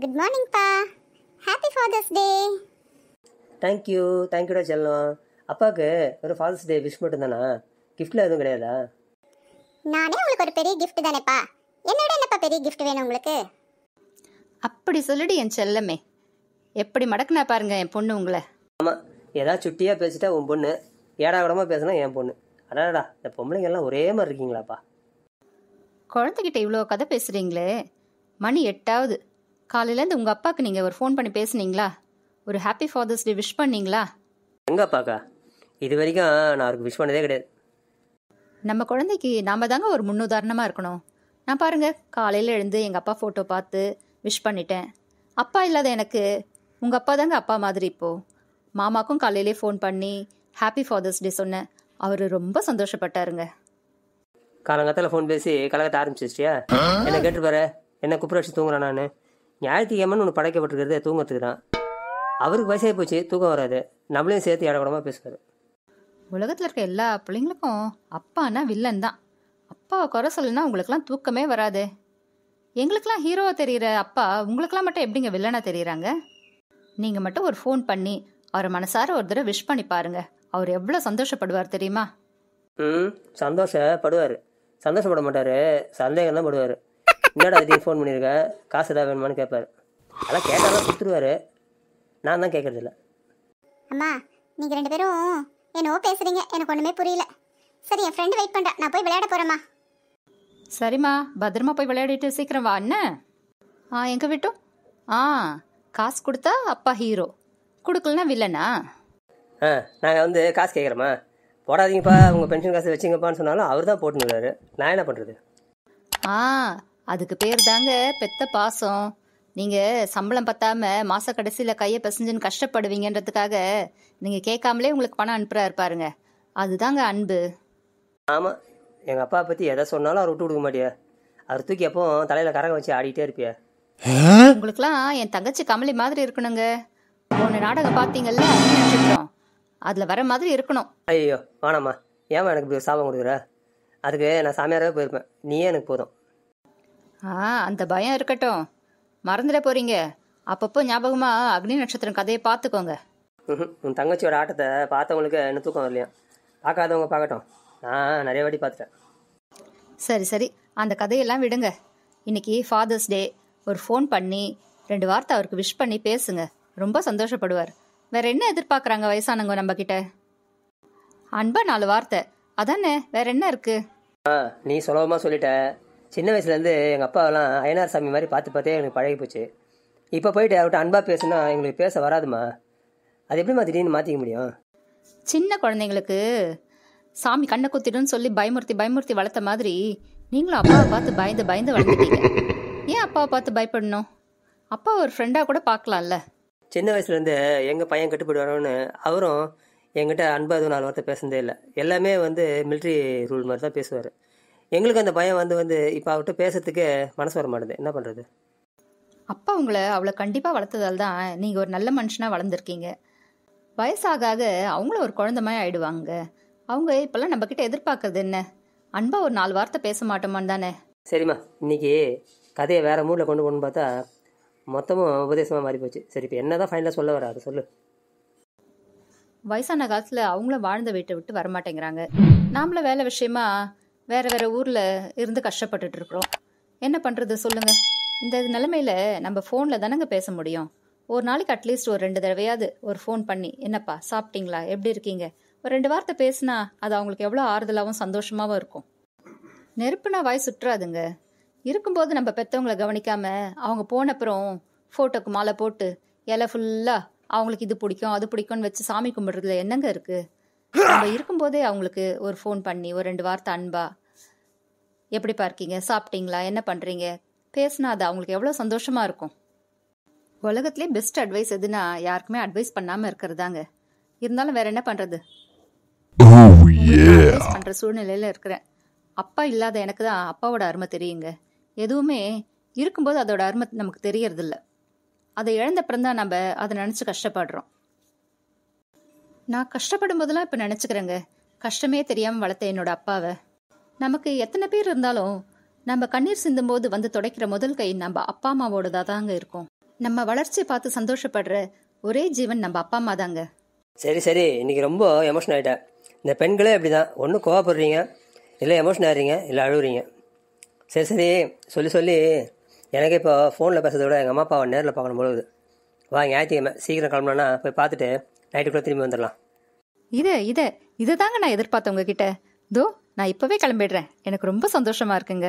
Good மார்னிங்ப்பா happy father's day thank you தேங்க்யூடா செல்லம். அப்பாவுக்கு ஒரு ஃபாதர்ஸ் டே விஷ் மட்டும்தானா கிஃப்ட்ல எதுவும் கிடையாதா? நானே உங்களுக்கு ஒரு பெரிய gift தானேப்பா என்னோட என்னப்பா பெரிய gift வேணும் உங்களுக்கு? அப்படி சொல்லுடி என் செல்லமே. எப்படி மடக்குனா பாருங்க என் பொண்ணு உங்களை. ஆமாம் ஏதாவது சுட்டியாக பேசிட்டா உன் பொண்ணு. ஏடா கூடமா பேசினா என் பொண்ணு. அடாடா இந்த பொம்பளைங்க எல்லாம் ஒரே மாதிரி இருக்கீங்களாப்பா. குழந்தைகிட்ட இவ்வளோ கதை பேசுகிறீங்களே மணி எட்டாவது. காலையிலேருந்து உங்கள் அப்பாவுக்கு நீங்கள் ஒரு ஃபோன் பண்ணி பேசுனீங்களா? ஒரு ஹாப்பி ஃபாதர்ஸ் டே விஷ் பண்ணீங்களா? எங்க அப்பாக்கா? இது வரைக்கும் நான் அவருக்கு விஷ் பண்ணதே கிடையாது. நம்ம குழந்தைக்கு நாம தாங்க ஒரு முன்னுதாரணமாக இருக்கணும். நான் பாருங்க காலையில் எழுந்து எங்கள் அப்பா ஃபோட்டோ பார்த்து விஷ் பண்ணிட்டேன். அப்பா இல்லாத எனக்கு உங்கள் அப்பா தாங்க அப்பா மாதிரி இப்போது மாமாக்கும் காலையிலே ஃபோன் பண்ணி ஹாப்பி ஃபாதர்ஸ் டே சொன்னேன். அவர் ரொம்ப சந்தோஷப்பட்டாருங்க. காலங்காத்தால ஃபோன் பேசி கலகத்தை ஆரம்பிச்சிச்சியா என்ன கேட்டு பாரு. என்ன குப்புற வச்சு தூங்குறேன் நான். ஞாயிற்றுக்கிழமைன்னு ஒன்று படைக்கப்பட்டிருக்கிறது தூங்கத்துக்கு தான் அவருக்கு வயசாகி போச்சு தூக்கம் வராது. நம்மளையும் சேர்த்து இடக்கூடமா பேசுவார். உலகத்தில் இருக்க எல்லா பிள்ளைங்களுக்கும் அப்பானா வில்லன் தான். அப்பாவை குறை சொல்லுனா உங்களுக்குலாம் தூக்கமே வராதே. எங்களுக்கெல்லாம் ஹீரோவா தெரிகிற அப்பா உங்களுக்கெல்லாம் மட்டும் எப்படிங்க வில்லனா தெரியுறாங்க? நீங்கள் மட்டும் ஒரு ஃபோன் பண்ணி அவரை மனசார ஒரு தடவை விஷ் பண்ணி பாருங்க. அவர் எவ்வளோ சந்தோஷப்படுவார் தெரியுமா? ம் சந்தோஷப்படுவார். சந்தோஷப்பட மாட்டார். சந்தேகம் தான் படுவார். என்னடா திடீர்னு ஃபோன் பண்ணியிருக்க காசு ஏதாவது வேணுமான்னு கேட்பாரு அதெல்லாம் கேட்டாலும் கொடுத்துருவாரு. நான் தான் கேட்கறதில்ல அம்மா நீங்க ரெண்டு பேரும் என்னவோ பேசுறீங்க. எனக்கு ஒண்ணுமே புரியல. சரி என் ஃப்ரெண்ட் வெயிட் பண்றா. நான் போய் விளையாட போறேம்மா. சரிம்மா பத்திரமா போய் விளையாடிட்டு சீக்கிரம் வா. என்ன? ஆ எங்கே விட்டோம் ஆ காசு கொடுத்தா அப்பா ஹீரோ கொடுக்கலனா வில்லனா? ஆ நாங்கள் வந்து காசு கேட்குறோமா போடாதீங்கப்பா உங்கள் பென்ஷன் காசு வச்சுங்கப்பான்னு சொன்னாலும் அவர் தான் போட்டுனுறாரு நான் என்ன பண்ணுறது ஆ அதுக்கு பேர் தாங்க பெத்த பாசம். நீங்கள் சம்பளம் பத்தாம மாச கடைசியில் கையை பிசைஞ்சுன்னு கஷ்டப்படுவீங்கன்றதுக்காக நீங்கள் கேட்காமலே உங்களுக்கு பணம் அனுப்புறாரு பாருங்க. அதுதாங்க அன்பு. ஆமாம் எங்கள் அப்பா பற்றி எதை சொன்னாலும் அவர் விட்டு கொடுக்க மாட்டியா? அவர் தூக்கி எப்போ தலையில் கரகம் வச்சு ஆடிட்டே இருப்பியா? உங்களுக்குலாம் என் தங்கச்சி கமலி மாதிரி இருக்கணுங்க. ஒன்று நாடகம் பார்த்தீங்கல்ல நட்சத்திரம். அதில் வர மாதிரி இருக்கணும். ஐயோ வேணாம்மா. ஏமா எனக்கு இப்படி சாபம் கொடுக்குற? அதுக்கு நான் சாமியாராகவே போயிருப்பேன். நீயே எனக்கு போதும். ஆ அந்த பயம் இருக்கட்டும். மறந்துட போறீங்க. அப்பப்போ ஞாபகமா அக்னி நட்சத்திரம் கதையை பார்த்துக்கோங்க. உன் தங்கச்சியோட ஆட்டத்தை பார்த்தவங்களுக்கு இன்னும் தூக்கம் வரலையா? பார்க்காதவங்க பார்க்கட்டும். நான் நிறைய வாட்டி பார்த்துட்டேன். சரி சரி. அந்த கதையெல்லாம் விடுங்க. இன்னைக்கு ஃபாதர்ஸ் டே ஒரு ஃபோன் பண்ணி ரெண்டு வார்த்தை அவருக்கு விஷ் பண்ணி பேசுங்க. ரொம்ப சந்தோஷப்படுவார். வேற என்ன எதிர்பார்க்குறாங்க வயசானவங்க நம்ம கிட்ட அன்பா நாலு வார்த்தை. அதானே வேற என்ன இருக்கு? ஆ நீ சுலபமாக சொல்லிட்ட. சின்ன வயசுலேருந்து எங்கள் அப்பாவெல்லாம் அய்யனார் சாமி மாதிரி பார்த்து பார்த்தே எனக்கு பழகி போச்சு இப்போ போயிட்டு அவர்கிட்ட அன்பாக பேசுனா எங்களுக்கு பேச வராதுமா அது எப்படிம்மா திடீர்னு மாற்றிக்க முடியும்? சின்ன குழந்தைங்களுக்கு சாமி கண்ணை குத்திடுன்னு சொல்லி பயமுறுத்தி பயமுறுத்தி வளர்த்த மாதிரி நீங்களும் அப்பாவை பார்த்து பயந்து பயந்து வளர்ந்துட்டீங்க. ஏன் அப்பாவை பார்த்து பயப்படணும்? அப்பா ஒரு ஃப்ரெண்டாக கூட பார்க்கலாம்ல. சின்ன வயசுலேருந்து எங்கள் பையன் கட்டுப்படுவாரோன்னு அவரும் என்கிட்ட அன்பா எதுவும் நாலு வார்த்தை பேசுனதே இல்லை. எல்லாமே வந்து மிலிட்ரி ரூல் மாதிரி தான் பேசுவார். எங்களுக்கு அந்த பையன் வந்து வந்து இப்போ அவர்கிட்ட பேசுறதுக்கே மனசு வர மாட்டேது. என்ன பண்ணுறது அப்பா உங்களை அவ்வளோ கண்டிப்பாக வளர்த்ததால் தான் நீங்கள் ஒரு நல்ல மனுஷனாக வளர்ந்துருக்கீங்க. வயசாக ஆக அவங்களும் ஒரு குழந்தை மாதிரி ஆயிடுவாங்க. அவங்க இப்போல்லாம் நம்மக்கிட்ட எதிர்பார்க்கறது என்ன? அன்பா ஒரு நாலு வார்த்தை பேச மாட்டோமான்னு தானே? சரிம்மா. இன்னைக்கு கதையை வேற மூடில் கொண்டு போகணும்னு பார்த்தா மொத்தமும் உபதேசமாக மாறி போச்சு சரி இப்போ என்ன தான் ஃபைனலாக சொல்ல வர? அதை சொல்லு. வயசான காலத்தில் அவங்களும் வாழ்ந்த வீட்டை விட்டு வரமாட்டேங்கிறாங்க. நாமளும் வேலை விஷயமா வேறு வேறு ஊரில் இருந்து கஷ்டப்பட்டுட்டு இருக்கிறோம். என்ன பண்ணுறது சொல்லுங்கள் இந்த நிலைமையில நம்ம ஃபோனில் தானேங்க பேச முடியும். ஒரு நாளைக்கு அட்லீஸ்ட் ஒரு ரெண்டு தடவையாவது ஒரு ஃபோன் பண்ணி என்னப்பா சாப்பிட்டீங்களா? எப்படி இருக்கீங்க? ஒரு ரெண்டு வார்த்தை பேசுனா அது அவங்களுக்கு எவ்வளோ ஆறுதலாகவும் சந்தோஷமாகவும் இருக்கும். நெருப்புனா வாய் சுற்றாதுங்க. இருக்கும்போது நம்ம பெற்றவங்கள கவனிக்காம அவங்க போனப்புறம் ஃபோட்டோக்கு மாலை போட்டு இலை ஃபுல்லாக அவங்களுக்கு இது பிடிக்கும் அது பிடிக்கும்னு வச்சு சாமி கும்பிடுறதுல என்னங்க இருக்கு? நம்ம இருக்கும்போதே அவங்களுக்கு ஒரு ஃபோன் பண்ணி ஒரு ரெண்டு வார்த்தை அன்பா எப்படிப்பா இருக்கீங்க சாப்பிட்டீங்களா? என்ன பண்ணுறீங்க பேசினா அது அவங்களுக்கு எவ்வளோ சந்தோஷமா இருக்கும். உலகத்திலே பெஸ்ட் அட்வைஸ் எதுனா யாருக்குமே அட்வைஸ் பண்ணாமல் இருக்கிறதாங்க. இருந்தாலும் வேற என்ன பண்ணுறது அட்வைஸ் பண்ணுற சூழ்நிலையில் இருக்கிறேன். அப்பா இல்லாத எனக்கு தான் அப்பாவோட அருமை தெரியுங்க. எதுவுமே இருக்கும்போது அதோட அருமை நமக்கு தெரியறதில்ல. அதை இழந்தப்புறம் தான் நம்ம அதை நினச்சி கஷ்டப்படுறோம். நான் கஷ்டப்படும் போதெல்லாம் இப்போ நினச்சிக்கிறேங்க. கஷ்டமே தெரியாமல் வளர்த்த என்னோட அப்பாவை. நமக்கு எத்தனை பேர் இருந்தாலும் நம்ம கண்ணீர் சிந்தும்போது வந்து துடைக்கிற முதல் கை நம்ம அப்பா அம்மாவோடதா தாங்க இருக்கும். நம்ம வளர்ச்சியை பார்த்து சந்தோஷப்படுற ஒரே ஜீவன் நம்ம அப்பா அம்மா தாங்க. சரி சரி. இன்னைக்கு ரொம்ப எமோஷன் ஆகிட்டேன் இந்த பெண்களே அப்படி தான் ஒன்று கோவப்படுறீங்க இல்லை எமோஷன் ஆகிறீங்க இல்லை அழுகுறீங்க சரி சரி. சொல்லி சொல்லி. எனக்கு இப்போ ஃபோனில் பேசுறத விட எங்கள் அம்மா அப்பாவை நேரில் பார்க்கணும் பொழுது வா ஞாயிற்றுக்கிழமை சீக்கிரம் கிளம்புனா போய் பார்த்துட்டு நைட்டுக்குள்ளே திரும்பி வந்துடலாம். இதை இதை இதை தாங்க நான் எதிர்பார்த்தேன் உங்ககிட்ட. தோ நான் இப்போவே கிளம்பிடுறேன். எனக்கு ரொம்ப சந்தோஷமாக இருக்குங்க.